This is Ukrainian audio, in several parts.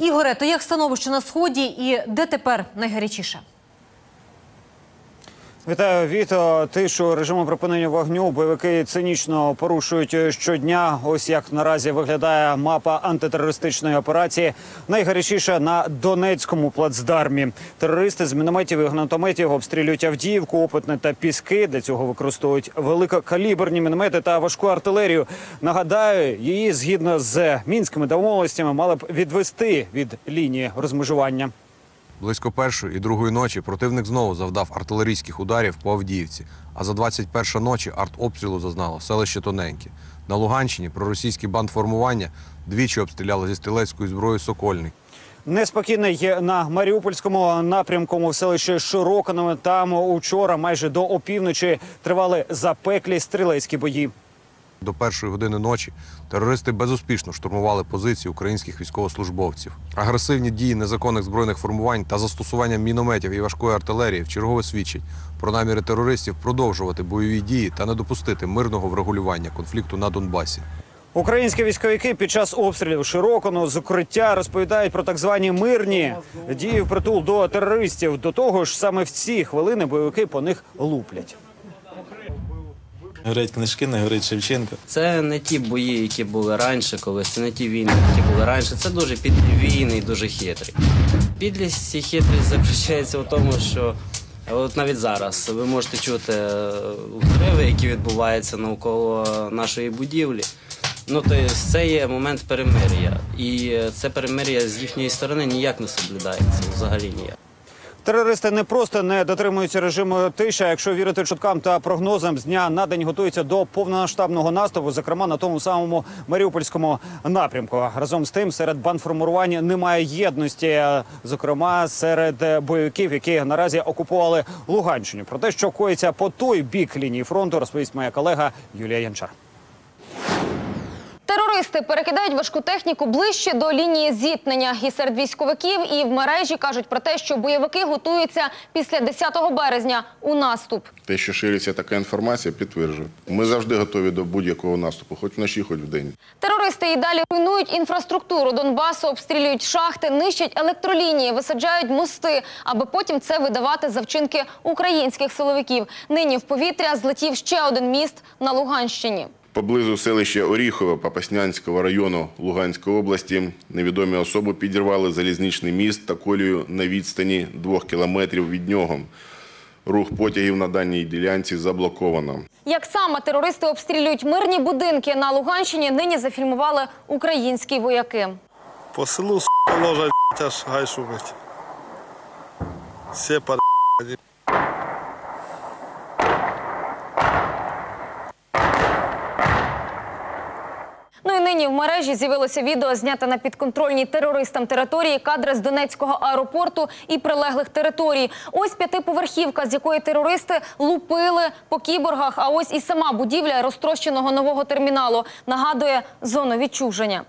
Ігоре, то як становище на сході і де тепер найгарячіше? Вітаю, Віто. Тишу режиму припинення вогню бойовики цинічно порушують щодня. Ось як наразі виглядає мапа антитерористичної операції. Найгарячіше на Донецькому плацдармі. Терористи з мінометів і гранатометів обстрілюють Авдіївку, опитне та піски. Для цього використовують великокаліберні міномети та важку артилерію. Нагадаю, її згідно з мінськими домовленостями мали б відвести від лінії розмежування. Близько першої і другої ночі противник знову завдав артилерійських ударів по Авдіївці. А за 21 ночі артобстрілу зазнало селище Тоненьке. На Луганщині проросійські бандформування двічі обстріляли зі стрілецької зброї Сокольник. Неспокійний на Маріупольському напрямку в селищі Широкино. Там учора майже до опівночі тривали запеклі стрілецькі бої. До першої години ночі терористи безуспішно штурмували позиції українських військовослужбовців. Агресивні дії незаконних збройних формувань та застосування мінометів і важкої артилерії вчергове свідчать про наміри терористів продовжувати бойові дії та не допустити мирного врегулювання конфлікту на Донбасі. Українські військовики під час обстрілів Широкино з укриття розповідають про так звані мирні дії в притул до терористів. До того ж, саме в ці хвилини бойовики по них луплять. Горять книжки, не горить Шевченко. Це не ті бої, які були раніше, колись це не ті війни, які були раніше. Це дуже підвійний дуже хитрий. Підлість і хитрість заключається в тому, що от навіть зараз ви можете чути е, які відбуваються навколо нашої будівлі. Ну, то це є момент перемир'я. І це перемир'я з їхньої сторони ніяк не соблюдається, взагалі ніяк. Терористи не просто не дотримуються режиму тиші, а якщо вірити чуткам та прогнозам, з дня на день готуються до повномасштабного наступу, зокрема на тому самому Маріупольському напрямку. Разом з тим, серед бандформувань немає єдності, зокрема серед бойовиків, які наразі окупували Луганщину. Про те, що коїться по той бік лінії фронту, розповість моя колега Юлія Янчар. Терористи перекидають важку техніку ближче до лінії зіткнення. І серед військовиків, і в мережі кажуть про те, що бойовики готуються після 10 березня у наступ. Те, що шириться така інформація, підтверджує. Ми завжди готові до будь-якого наступу, хоч вночі, хоч вдень. Терористи і далі руйнують інфраструктуру Донбасу, обстрілюють шахти, нищать електролінії, висаджають мости, аби потім це видавати за вчинки українських силовиків. Нині в повітря злетів ще один міст на Луганщині. Поблизу селища Оріхове Попаснянського району Луганської області невідомі особи підірвали залізничний міст та колію на відстані двох кілометрів від нього. Рух потягів на даній ділянці заблоковано. Як саме терористи обстрілюють мирні будинки на Луганщині, нині зафільмували українські вояки. По селу с**, ложа аж гай шумить. Все пар... Ну і нині в мережі з'явилося відео, знято на підконтрольній терористам території, кадри з Донецького аеропорту і прилеглих територій. Ось п'ятиповерхівка, з якої терористи лупили по кіборгах. А ось і сама будівля розтрощеного нового терміналу нагадує зону відчуження.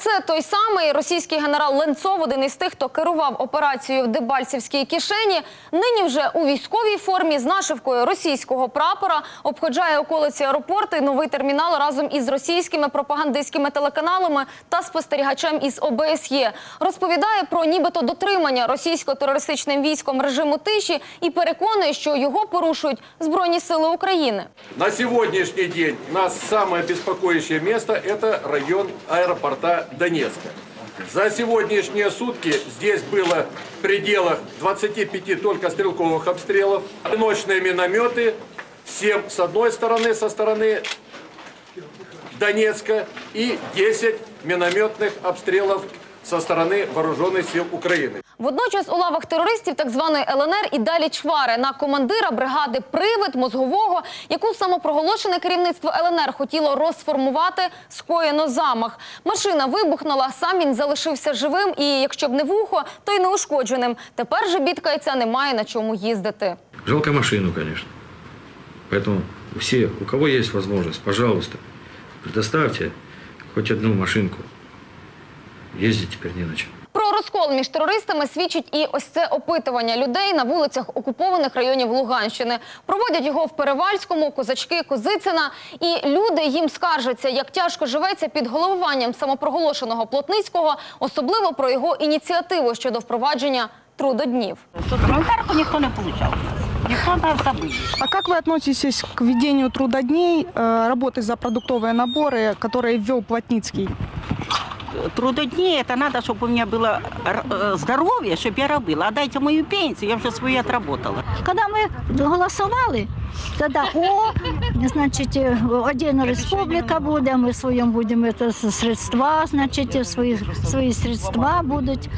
Це той самий російський генерал Ленцов, один із тих, хто керував операцією в Дебальцевській кишені. Нині вже у військовій формі з нашивкою російського прапора обходжає околиці аеропорту і новий термінал разом із російськими пропагандистськими телеканалами та спостерігачем із ОБСЄ. Розповідає про нібито дотримання російсько-терористичним військом режиму тиші і переконує, що його порушують Збройні сили України. На сегодняшний день нас самое беспокоящее место – это район аэропорта Донецка. За сегодняшние сутки здесь было в пределах 25 только стрелковых обстрелов, ночные минометы, 7 с одной стороны, со стороны Донецка и 10 минометных обстрелов со стороны вооруженных сил Украины. Водночас у лавах терористів так званої ЛНР і далі чвари на командира бригади Привид мозгового, яку самопроголошене керівництво ЛНР хотіло розформувати, скоєно замах. Машина вибухнула, сам він залишився живим і, якщо б не вухо, то й неушкодженим. Тепер же бідкається, немає на чому їздити. Жалко машину, конечно. Поэтому все, у кого есть возможность, пожалуйста, предоставьте хоть одну машинку. Ездить теперь не на чем Про розкол між терористами свідчить і ось це опитування людей на вулицях окупованих районів Луганщини. Проводять його в Перевальському, Козачки, Козицина. І люди їм скаржаться, як тяжко живеться під головуванням самопроголошеного Плотницького, особливо про його ініціативу щодо впровадження трудоднів. Гуманитарку никто не получал. Никто нас забыл. А как вы относитесь к введению трудодней, э, работы за продуктовые наборы, которые ввел Плотницкий? Трудодни, это надо, чтобы у меня было р- э, здоровье, чтобы я робила. А дайте мою пенсию, я вже свою отработала. Коли ми голосували, тоді о, значить, е, отдельно республіка буде, ми своїм будемо це с- средства, значить, свої, свої средства будуть.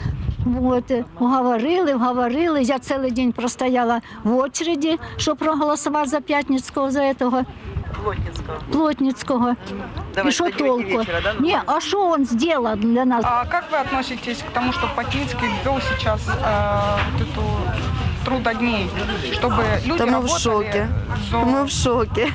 Вот, говорили, говорили. Я цілий день простояла в очереді, щоб проголосувати за П'ятницького, за этого Плотницького. І що толку? Ні, а що він зробив для нас? А как вы относитесь к тому, что Плотницкий ввел сейчас э, вот эту трудодней, чтобы люди Да мы в работали шоке. за- Мы в шоке.